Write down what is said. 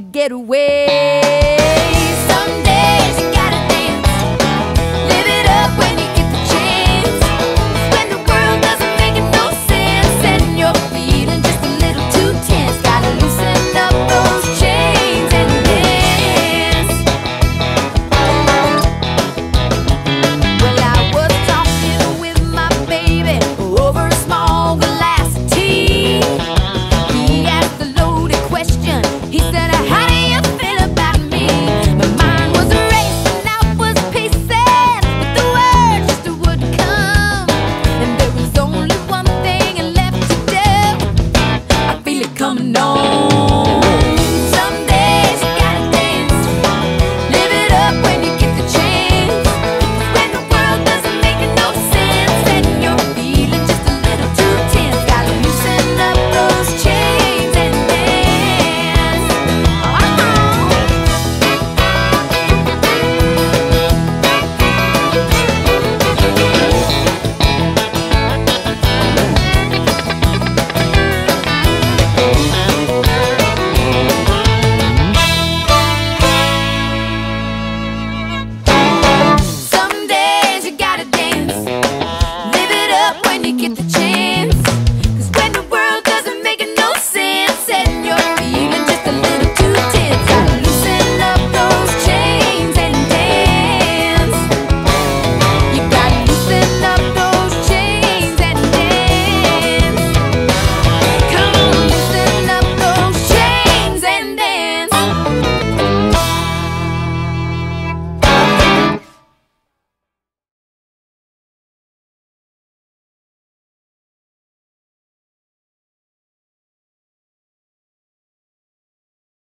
to get away.